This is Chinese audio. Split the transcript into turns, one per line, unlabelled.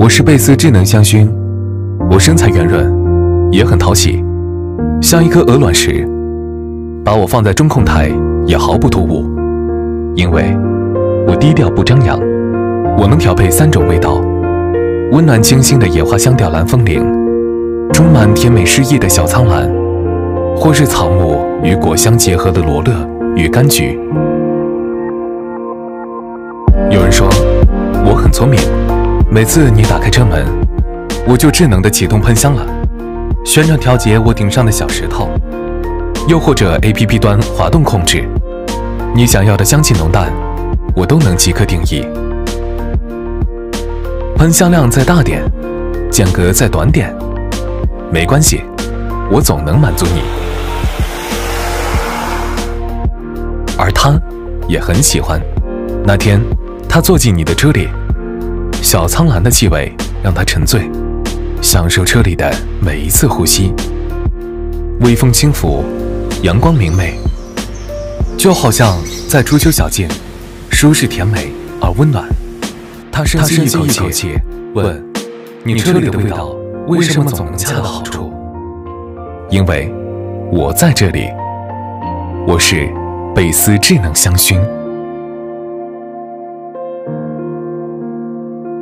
我是贝斯智能香薰，我身材圆润，也很讨喜，像一颗鹅卵石，把我放在中控台也毫不突兀，因为我低调不张扬。我能调配三种味道：温暖清新的野花香调蓝风铃，充满甜美诗意的小苍兰，或是草木与果香结合的罗勒与柑橘。有人说我很聪明。每次你打开车门，我就智能的启动喷香了，旋转调节我顶上的小石头，又或者 APP 端滑动控制，你想要的香气浓淡，我都能即刻定义。喷香量再大点，间隔再短点，没关系，我总能满足你。而他也很喜欢。那天，他坐进你的车里。小苍兰的气味让他沉醉，享受车里的每一次呼吸。微风轻拂，阳光明媚，就好像在初秋小径，舒适甜美而温暖。他深吸一口气，问：“你车里的味道为什么总能恰到好处？”因为我在这里。我是贝斯智能香薰。